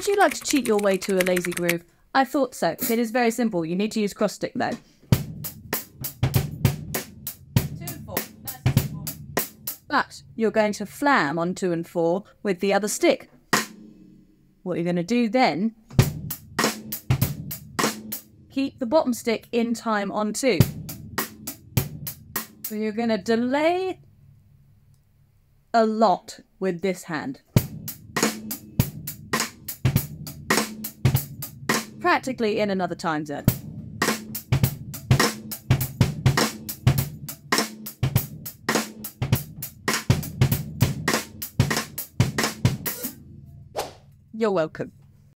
Would you like to cheat your way to a lazy groove? I thought so. It is very simple. You need to use cross stick though. But you're going to flam on two and four with the other stick. What you're going to do then, keep the bottom stick in time on two. So you're going to delay a lot with this hand. Practically in another time zone. You're welcome.